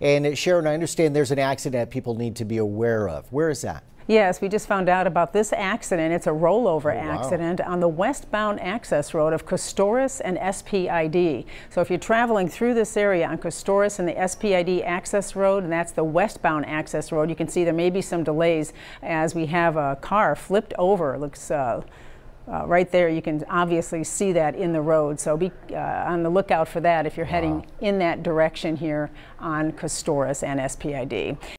And Sharon, I understand there's an accident people need to be aware of. Where is that? Yes, we just found out about this accident. It's a rollover Oh, wow. accident on the westbound access road of Kostoryz and SPID. So if you're traveling through this area on Kostoryz and the SPID access road, and that's the westbound access road, you can see there may be some delays as we have a car flipped over. Looks uh, uh, right there, you can obviously see that in the road. So be uh, on the lookout for that if you're heading in that direction here on Kostoryz and SPID.